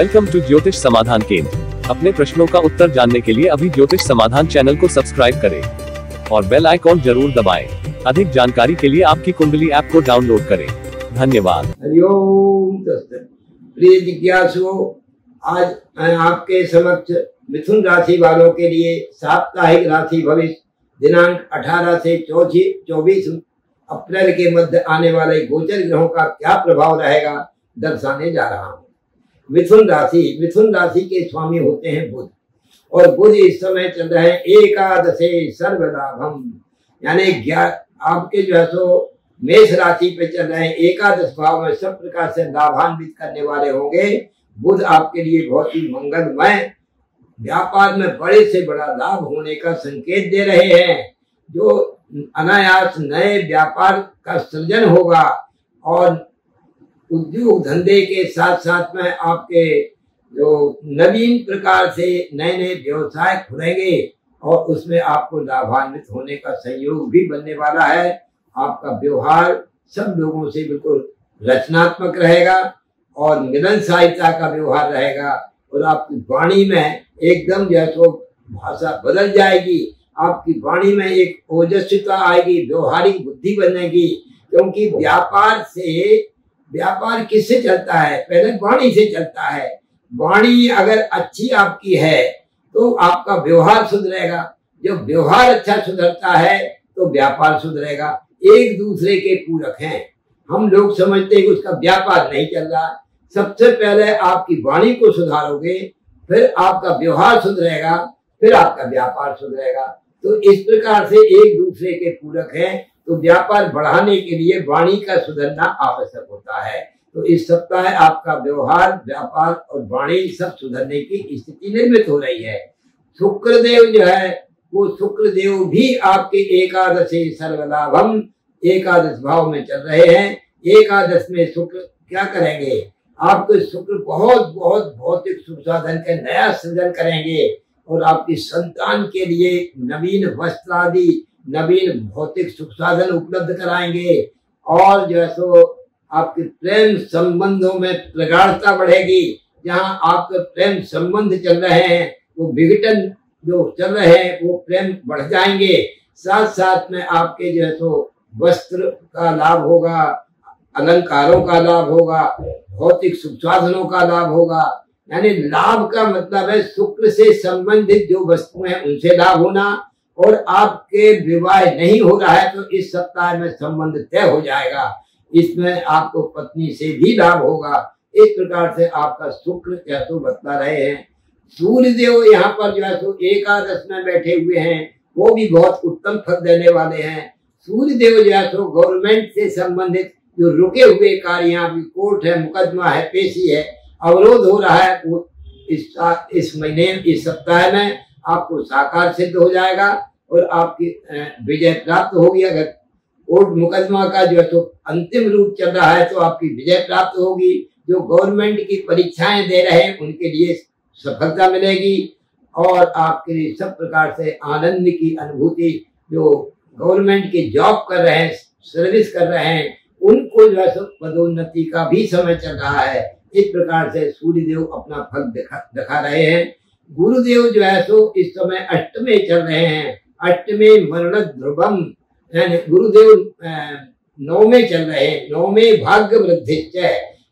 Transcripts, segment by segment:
Welcome to ज्योतिष समाधान केंद्र। अपने प्रश्नों का उत्तर जानने के लिए अभी ज्योतिष समाधान चैनल को सब्सक्राइब करें। और बेल आइकॉन ज़रूर दबाएँ। अधिक जानकारी के लिए आपकी कुंडली ऐप को डाउनलोड करें। धन्यवाद। हरिओम प्रिय जिज्ञासुओं, आज मैं आपके समक्ष मिथुन राशि वालों के लिए साप्ताहिक राशि भविष्य दिनांक 18 से चौबीस अप्रैल के मध्य आने वाले गोचर ग्रहों का क्या प्रभाव रहेगा, दर्शाने जा रहा हूँ। मिथुन राशि मिथुन राशि के स्वामी होते हैं बुध। और बुध इस समय चल रहे हैं एकादशे सर्वलाभम। यानी आपके जो है सो मेष राशि पे चल रहे हैं एकादश भाव में सब प्रकार से लाभान्वित करने वाले होंगे। बुध आपके लिए बहुत ही मंगलमय, व्यापार में बड़े से बड़ा लाभ होने का संकेत दे रहे हैं। जो अनायास नए व्यापार का सृजन होगा और उद्योग धंधे के साथ साथ में आपके जो नवीन प्रकार से नए नए व्यवसाय खुलेंगे और उसमें आपको लाभान्वित होने का संयोग भी बनने वाला है। आपका व्यवहार सब लोगों से बिल्कुल रचनात्मक रहेगा और मिलन सहायता का व्यवहार रहेगा और आपकी वाणी में एकदम जो तो भाषा बदल जाएगी। आपकी वाणी में एक ओजस्विता आएगी, व्यवहारिक बुद्धि बनेगी, क्योंकि व्यापार से व्यापार किससे चलता है? पहले वाणी से चलता है। वाणी अगर अच्छी आपकी है तो आपका व्यवहार सुधरेगा जब व्यवहार अच्छा सुधरता है तो व्यापार सुधरेगा। एक दूसरे के पूरक हैं। हम लोग समझते हैं कि उसका व्यापार नहीं चल रहा। सबसे पहले आपकी वाणी को सुधारोगे, फिर आपका व्यवहार सुधरेगा, फिर आपका व्यापार सुधरेगा। तो इस प्रकार से एक दूसरे के पूरक हैं। तो व्यापार बढ़ाने के लिए वाणी का सुधरना आवश्यक होता है। तो इस सप्ताह आपका व्यवहार, व्यापार और वाणी सब सुधरने की स्थिति निर्मित हो रही है। शुक्रदेव जो है, वो शुक्रदेव भी आपके एकादशी सर्वलाभम, एकादश भाव में चल रहे हैं। एकादश में शुक्र क्या करेंगे? आपके शुक्र बहुत बहुत भौतिक सुख साधन का नया सृजन करेंगे और आपकी संतान के लिए नवीन वस्त्र आदि नवीन भौतिक सुख साधन उपलब्ध कराएँगे और जो है सो आपके प्रेम संबंधों में प्रगाढ़ता बढ़ेगी। जहाँ आपके प्रेम संबंध चल रहे हैं, वो विघटन जो चल रहे हैं, वो प्रेम बढ़ जाएँगे। साथ साथ में आपके जो है सो वस्त्र का लाभ होगा, अलंकारों का लाभ होगा, भौतिक सुख साधनों का लाभ होगा। यानी लाभ का मतलब है शुक्र से संबंधित जो वस्तुएँ हैं, उनसे लाभ होना और आपके विवाह नहीं हो रहा है तो इस सप्ताह में संबंध तय हो जाएगा। इसमें आपको पत्नी से भी लाभ होगा। इस प्रकार से आपका शुक्र क्या तो बतला रहे हैं। सूर्य देव यहाँ पर जो है तो एकादश में बैठे हुए हैं। वो भी बहुत उत्तम फल देने वाले हैं। सूर्य देव जो है तो गवर्नमेंट से संबंधित जो रुके हुए कार्य, यहाँ भी कोर्ट है, मुकदमा है, पेशी है, अवरोध हो रहा है इस इस महीने, इस सप्ताह में आपको साकार सिद्ध हो जाएगा। और आपकी विजय प्राप्त होगी अगर। कोर्ट मुकदमा का जो है तो अंतिम रूप चल रहा है तो आपकी विजय प्राप्त होगी। जो गवर्नमेंट की परीक्षाएँ दे रहे हैं, उनके लिए सफलता मिलेगी और आपके लिए सब प्रकार से आनंद की अनुभूति जो गवर्नमेंट की जॉब कर रहे हैं, सर्विस कर रहे हैं, उनको जो है सो पदोन्नति का भी समय चल रहा है। इस प्रकार से सूर्य देव अपना फल दिखा दिखा रहे हैं। गुरुदेव जो है सो इस समय अष्टमे चल रहे हैं। अष्टमे मरण ध्रुवम। यानी गुरुदेव नौ में चल रहे हैं नौ में भाग्य वृद्धि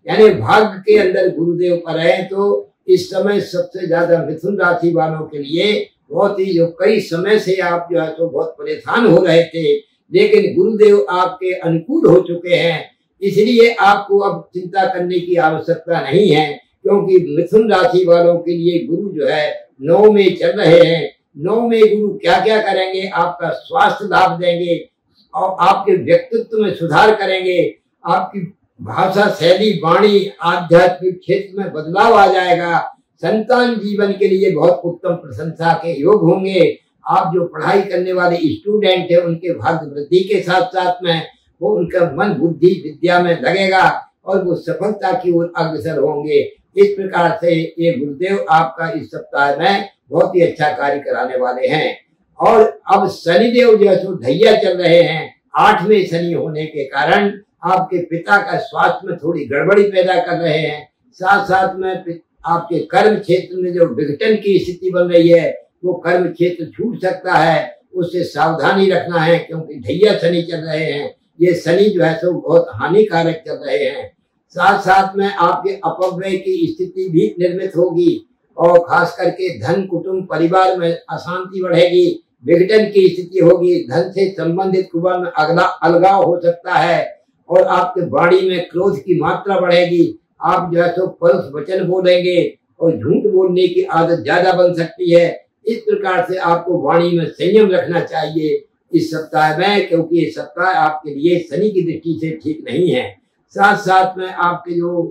यानी भाग्य के अंदर गुरुदेव पर है तो इस समय सबसे ज़्यादा मिथुन राशि वालों के लिए बहुत ही जो कई समय से आप जो है तो बहुत परेशान हो रहे थे। लेकिन गुरुदेव आपके अनुकूल हो चुके हैं। इसलिए आपको अब चिंता करने की आवश्यकता नहीं है, क्योंकि मिथुन राशि वालों के लिए गुरु जो है नौ में चल रहे हैं। नौ में गुरु क्या क्या करेंगे, आपका स्वास्थ्य लाभ देंगे, और आपके व्यक्तित्व में सुधार करेंगे, आपकी भाषा शैली, वाणी, आध्यात्मिक क्षेत्र में बदलाव आ जाएगा। संतान जीवन के लिए बहुत उत्तम प्रशंसा के योग होंगे। आप जो पढ़ाई करने वाले स्टूडेंट है, उनके भाग्य वृद्धि के साथ साथ में वो उनका मन, बुद्धि, विद्या में लगेगा और वो सफलता की ओर अग्रसर होंगे। इस प्रकार से ये गुरुदेव आपका इस सप्ताह में बहुत ही अच्छा कार्य कराने वाले हैं। और अब शनिदेव जो है ढैया चल रहे हैं, आठवें शनि होने के कारण आपके पिता का स्वास्थ्य में थोड़ी गड़बड़ी पैदा कर रहे हैं। साथ साथ में आपके कर्म क्षेत्र में जो विघटन की स्थिति बन रही है, वो कर्म क्षेत्र छूट सकता है उससे सावधानी रखना है, क्योंकि ढैया शनि चल रहे हैं। ये शनि जो है सो बहुत हानिकारक चल रहे हैं। साथ साथ में आपके अपव्यय की स्थिति भी निर्मित होगी। और खास करके धन कुटुंब परिवार में अशांति बढ़ेगी, विघटन की स्थिति होगी, धन से संबंधित कुबल में अगला अलगाव हो सकता है और आपके वाणी में क्रोध की मात्रा बढ़ेगी। आप जो है तो परुष वचन बोलेंगे और झूठ बोलने की आदत ज़्यादा बन सकती है। इस प्रकार से आपको वाणी में संयम रखना चाहिए। इस सप्ताह में, क्योंकि ये सप्ताह आपके लिए शनि की दृष्टि से ठीक नहीं है। साथ साथ में आपके जो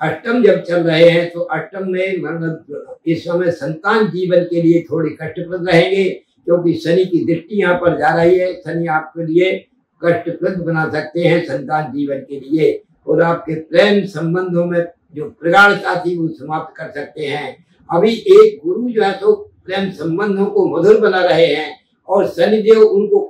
अष्टम जब चल रहे हैं तो अष्टम में मतलब इस समय संतान जीवन के लिए थोड़े कष्टप्रद रहेंगे, क्योंकि शनि की दृष्टि यहाँ पर जा रही है। शनि आपके लिए कष्टप्रद बना सकते हैं संतान जीवन के लिए, और आपके प्रेम संबंधों में जो प्रगाढ़ता थी, वो समाप्त कर सकते हैं। अभी एक गुरु जो है तो प्रेम संबंधों को मधुर बना रहे हैं, और शनिदेव उनको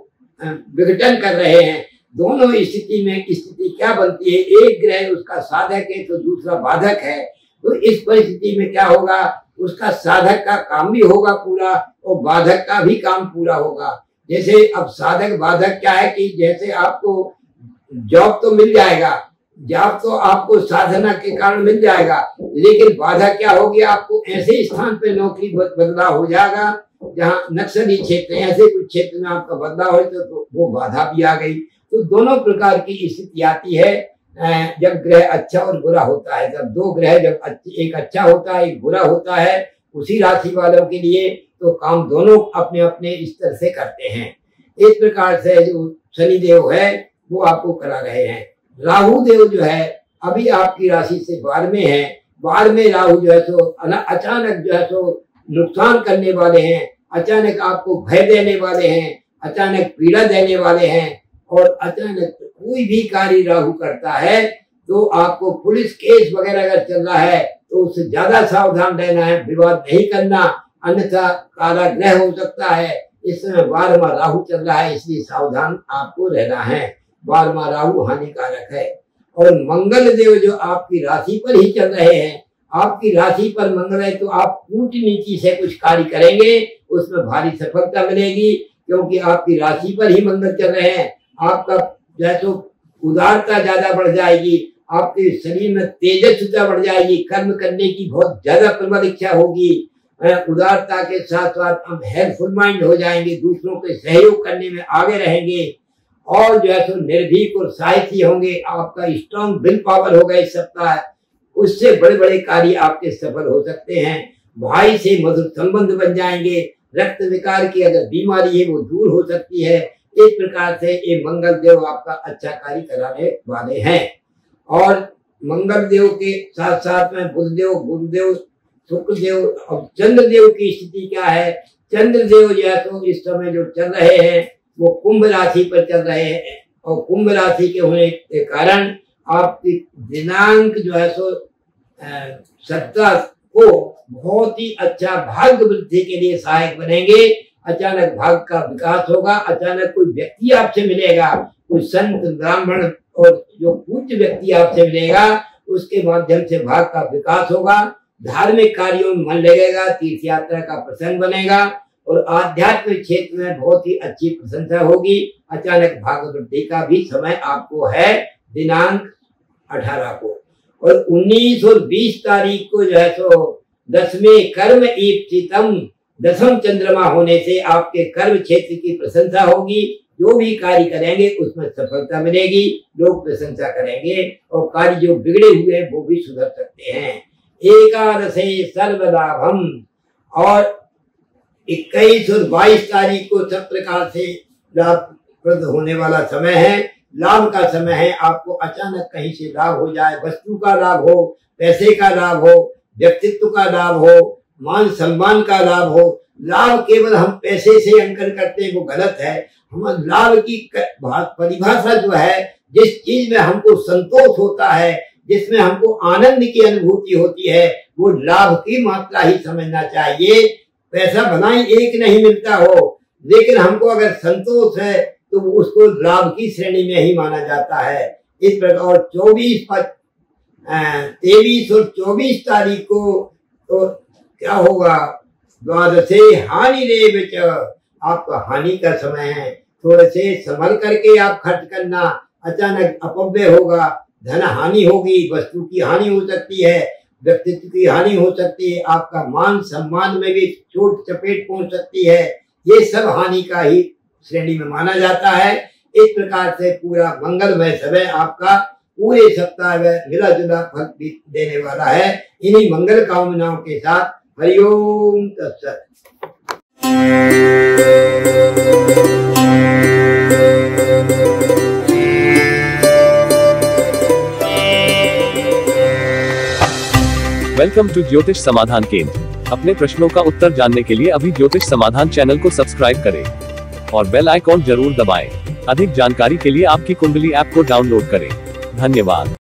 विघटन कर रहे हैं। दोनों स्थिति में स्थिति क्या बनती है? एक ग्रह उसका साधक है तो दूसरा बाधक है। तो इस परिस्थिति में क्या होगा? उसका साधक का काम भी होगा पूरा और बाधक का भी काम पूरा होगा। जैसे अब साधक बाधक क्या है कि जैसे आपको जॉब तो मिल जाएगा, जॉब तो आपको साधना के कारण मिल जाएगा, लेकिन बाधा क्या होगी? आपको ऐसे स्थान पे नौकरी बदलाव हो जाएगा, जहाँ नक्सली क्षेत्र, ऐसे कुछ क्षेत्र में आपका बदलाव हो तो वो बाधा भी आ गई। तो दोनों प्रकार की स्थिति आती है। जब ग्रह अच्छा और बुरा होता है, जब दो ग्रह, जब एक अच्छा होता है, एक बुरा होता है, उसी राशि वालों के लिए तो काम दोनों अपने अपने स्तर से करते हैं। इस प्रकार से जो शनिदेव है, वो आपको करा रहे हैं। राहु देव जो है, अभी आपकी राशि से बार में है। बार में राहु जो है तो अचानक जो है तो नुकसान करने वाले हैं, अचानक आपको भय देने वाले हैं, अचानक पीड़ा देने वाले हैं और अचानक कोई भी कार्य राहु करता है तो आपको पुलिस केस वगैरह अगर चल रहा है तो उससे ज़्यादा सावधान रहना है, विवाद नहीं करना, अन्यथा काराग्रह हो सकता है। इस समय बारहवा राहु चल रहा है, इसलिए सावधान आपको रहना है। बारहवा राहु हानिकारक है। और मंगल देव जो आपकी राशि पर ही चल रहे हैं, आपकी राशि पर मंगल है तो आप कूटनीति से कुछ कार्य करेंगे, उसमें भारी सफलता मिलेगी, क्योंकि आपकी राशि पर ही मंगल चल रहे हैं। आपका जैसो उदारता ज़्यादा बढ़ जाएगी, आपके शरीर में तेजस्विता बढ़ जाएगी, कर्म करने की बहुत ज़्यादा प्रबल इच्छा होगी। उदारता के साथ साथ हम हेल्पफुल माइंड हो जाएँगे, दूसरों के सहयोग करने में आगे रहेंगे। और जो है तो निर्भीक और साहित्य होंगे, आपका स्ट्रॉन्ग विल पावर होगा इस सप्ताह। उससे बड़े बड़े कार्य आपके सफल हो सकते हैं। भाई से मधुर संबंध बन जाएँगे। रक्त विकार की अगर बीमारी है, वो दूर हो सकती है। इस प्रकार से ये मंगल देव आपका अच्छा कार्य कराने वाले हैं। और मंगल देव के साथ साथ में बुधदेव, गुरुदेव, शुक्रदेव और चंद्रदेव की स्थिति क्या है? चंद्रदेव जो है तो इस समय जो चल रहे हैं, वो कुंभ राशि पर चल रहे हैं। और कुंभ राशि के होने के कारण आपकी दिनांक जो है सो सत्ता को बहुत ही अच्छा भाग्य वृद्धि के लिए सहायक बनेंगे। अचानक भाग का विकास होगा, अचानक कोई व्यक्ति आपसे मिलेगा, कोई संत, ब्राह्मण और जो पूज्य व्यक्ति आपसे मिलेगा, उसके माध्यम से भाग का विकास होगा, धार्मिक कार्यों में मन लगेगा तीर्थ यात्रा का प्रसंग बनेगा और आध्यात्मिक क्षेत्र में बहुत ही अच्छी प्रशंसा होगी। अचानक भाग वृद्धि का भी समय आपको है, दिनांक अठारह को। और 19 और 20 तारीख को जो है सो दसवें कर्म ईप्सितम दसम चंद्रमा होने से आपके कर्म क्षेत्र की प्रशंसा होगी। जो भी कार्य करेंगे, उसमें सफलता मिलेगी। लोग प्रशंसा करेंगे और कार्य जो बिगड़े हुए हैं, वो भी सुधर सकते हैं। एकादशे सर्वलाभम। और इक्कीस और बाईस तारीख को सब प्रकार से लाभप्रद होने वाला समय है। लाभ का समय है। आपको अचानक कहीं से लाभ हो जाए, वस्तु का लाभ हो, पैसे का लाभ हो, व्यक्तित्व का लाभ हो मान सम्मान का लाभ हो, लाभ केवल हम पैसे से अंकन करते हैं, वो गलत है। हम लाभ की परिभाषा जो है, जिस चीज़ में हमको संतोष होता है, जिसमें हमको आनंद की अनुभूति होती है, वो लाभ की मात्रा ही समझना चाहिए। पैसा भलाई एक नहीं मिलता हो, लेकिन हमको अगर संतोष है तो उसको लाभ की श्रेणी में ही माना जाता है। इस प्रकार चौबीस तेईस और चौबीस तारीख को तो क्या होगा? द्वादशे हानि रे बिच आपका हानि का समय है। थोड़े से संभल करके आप खर्च करना अचानक अपव्य होगा। धन हानि होगी, वस्तु की हानि हो सकती है, व्यक्तित्व की हानि हो सकती है, आपका मान सम्मान में भी चोट चपेट पहुँच सकती है। ये सब हानि का ही श्रेणी में माना जाता है। इस प्रकार से पूरा मंगलमय समय आपका पूरे सप्ताह में मिला जुला फल देने वाला है। इन्हीं मंगल कामनाओं के साथ हरिओम तत्सत। वेलकम टू ज्योतिष समाधान केंद्र अपने प्रश्नों का उत्तर जानने के लिए अभी ज्योतिष समाधान चैनल को सब्सक्राइब करें और बेल आइकॉन ज़रूर दबाएँ। अधिक जानकारी के लिए आपकी कुंडली ऐप को डाउनलोड करें। धन्यवाद।